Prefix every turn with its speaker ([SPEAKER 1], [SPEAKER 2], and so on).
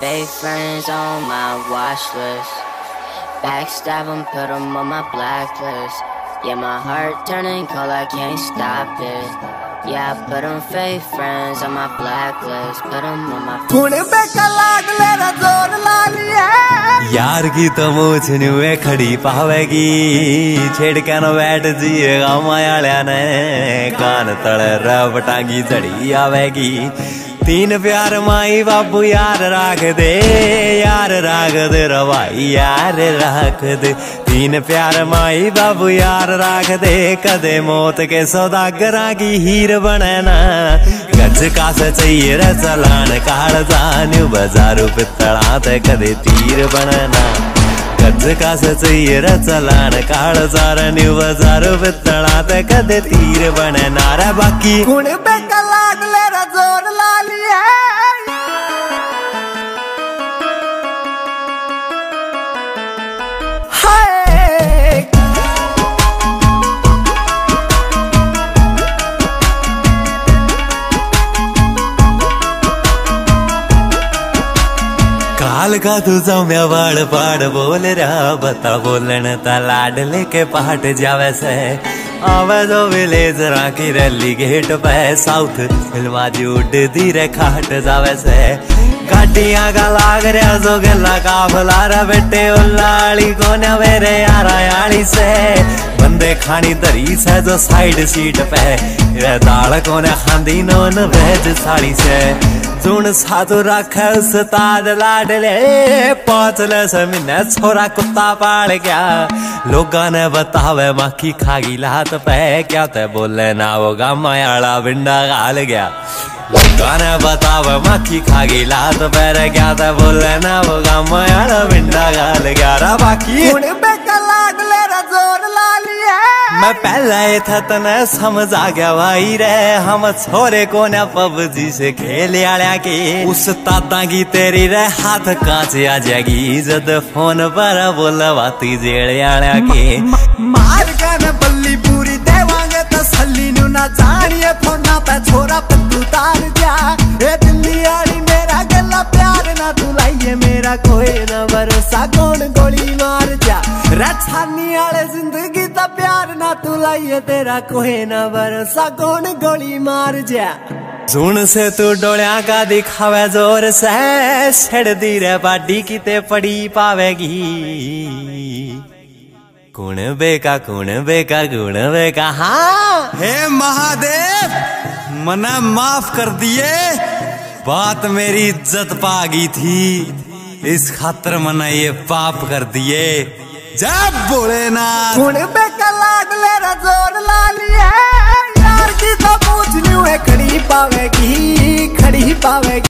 [SPEAKER 1] Fake friends on my watch list. Backstab them, put them on my blacklist. Yeah, my heart turning cold, I can't stop it. Yeah, I put them fake friends on my blacklist. Put them on my.
[SPEAKER 2] Pune पे कलाक ले रहा ज़ोर ला लिया
[SPEAKER 3] यार की तो मूछ नुए खड़ी पावेगी छेड़ के न बैठ जिए जिएगा माया ने कान तड़ रब टांगी चढ़ी आवेगी तीन प्यार माई बाबू यार राख दे, यार राख दे, रवाई यार राख दे। तीन प्यार माई बाबू यार राख दे, कदे मौत के सौदागरा की हीर बनना गज का चाहिए रे चलान काल जान, बजारू पितला ते कदे तीर बनना गज का चाहिए रे चलान काड़ सारा न्यू बजारू पितला ते कदे तीर बनना रे बाकी।
[SPEAKER 2] ज़ोर ला
[SPEAKER 3] काल का तुझा मैं बाड़ पाड़ बोल रहा बता बोलन ता लाड लेके पाट जावे से आवे जो विलेज राकी रैली गेट पे, साउथ फिल्मा जी उड़दी रे खाट जावे से गाड़ियाँ का लाग रहा जो गला काफला रे बेटे, उल्लाली कोने मेरे यारा याली से बंदे खानी दरी से जो साइड सीट पे, रे दाल कोने खांदी नोन, वेज साड़ी से सुन साधु रख उस्ताद लाडले पाँच से छोरा कुत्ता पाल गया। लोगा ने बतावे माखी खागी लात पे, क्या ते बोले ना वो मायाला बिंडा गाल गया। लोगा ने बतावे माखी खागी लात पे, क्या ते बोले ना वो मायाला बिंडा गाल गया। रा बाकी। मैं पहला ये था तो ना समझ आ गया भाई रे। हम छोरे को ना पबजी से खेल आया के? उस ताता की तेरी रे हाथ कांच आ जाएगी। जद फ़ोन पर बोला बाती जेड़ आया के?
[SPEAKER 2] मार का ना बल्ली पूरी देवांगे तो सली नू ना जानिए। फ़ोन ना पे छोरा पत्तू तार जा ये दिल्ली आड़ी मेरा गला प्यार ना तू तुलाइए मेरा कोई ना भरोसा कौन गोली मार जा रचानी आड़े ज़िंदगी तब तेरा तू लाइए तेरा कोहे ना बर कौन गोली मार जा?
[SPEAKER 3] सुन से तू डोलिया का दिखावे ज़ोर से छेड़ दी रे बाडी किते पड़ी पावेगी। कुण बेका कुण बेका गुण बेका हाँ।
[SPEAKER 4] हे महादेव मना माफ़ कर दिए
[SPEAKER 3] बात मेरी इज़्ज़त पागी थी। इस खातर मना ये पाप कर दिए।
[SPEAKER 4] जा भोलेनाथ
[SPEAKER 2] सुन पे कलाक ले ज़ोर लाली है। यार की तो पूछ लियो है, खड़ी पावेगी खड़ी पावेगी